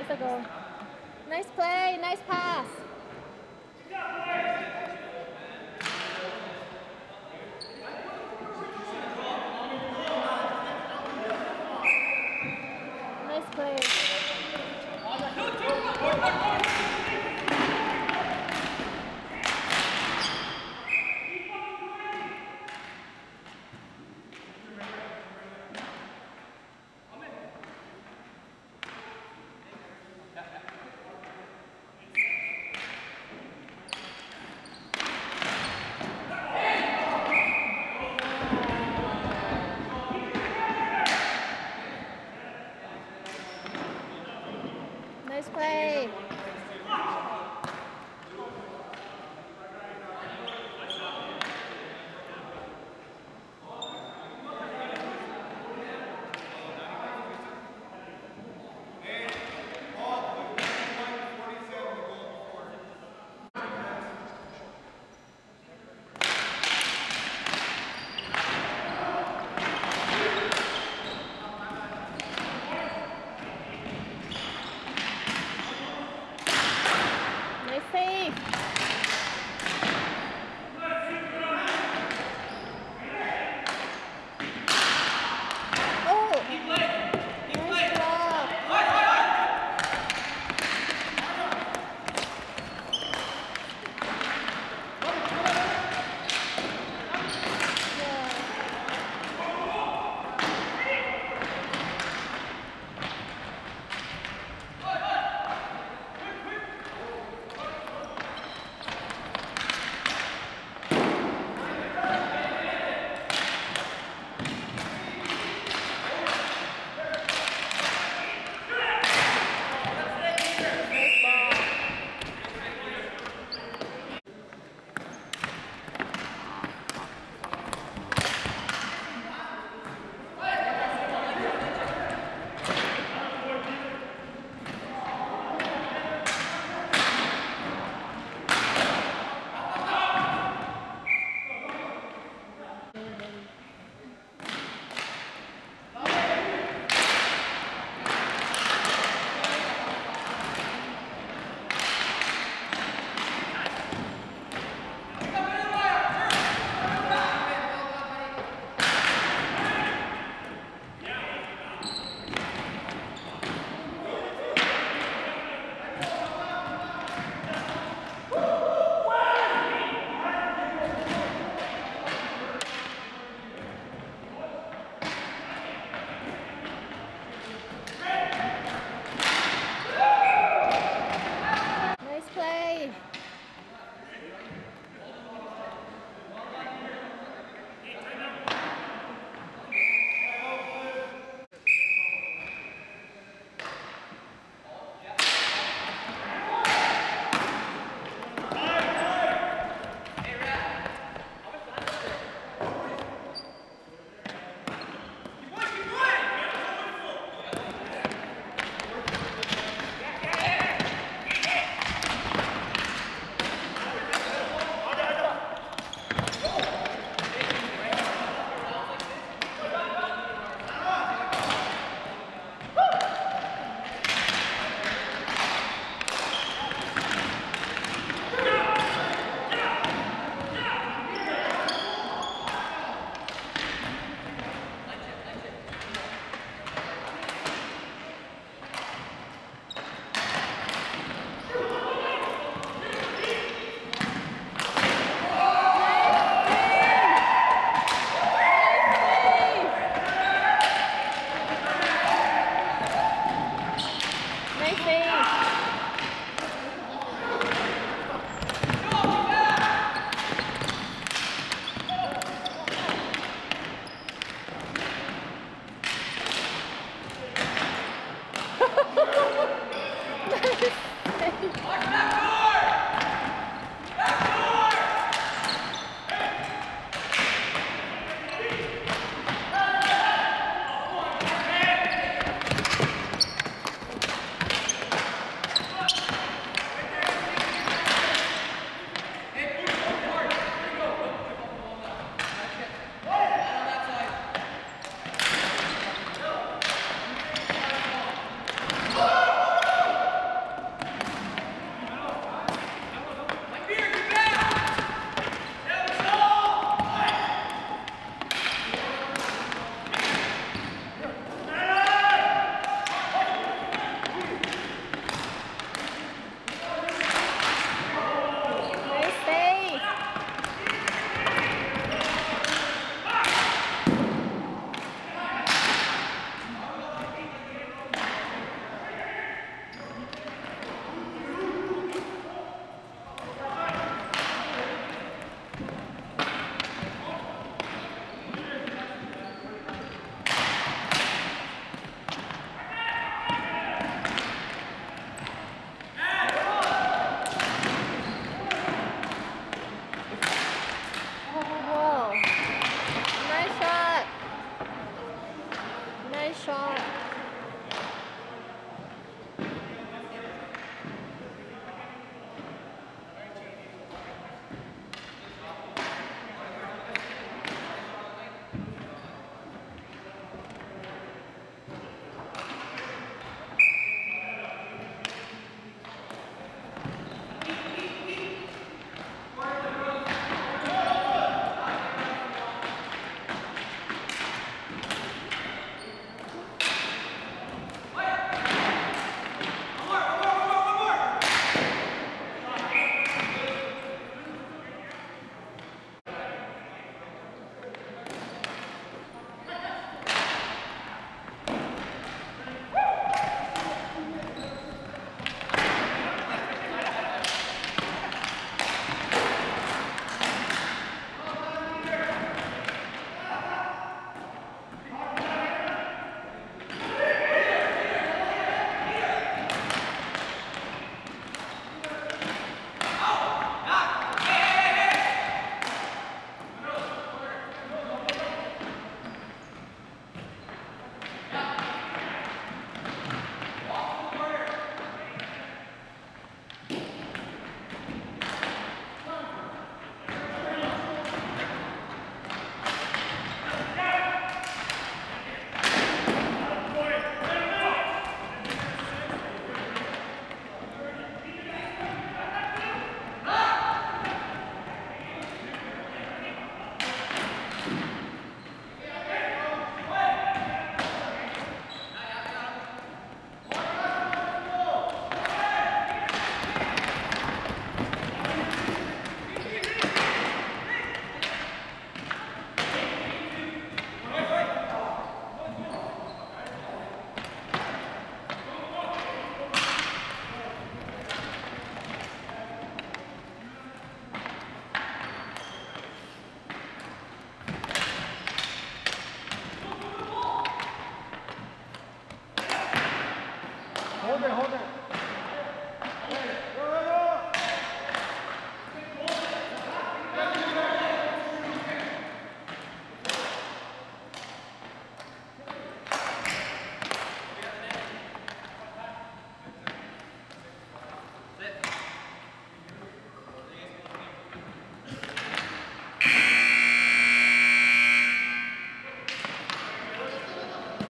It's a goal. Nice play, nice pass.